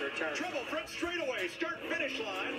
return. Trouble front straightaway. Start finish line.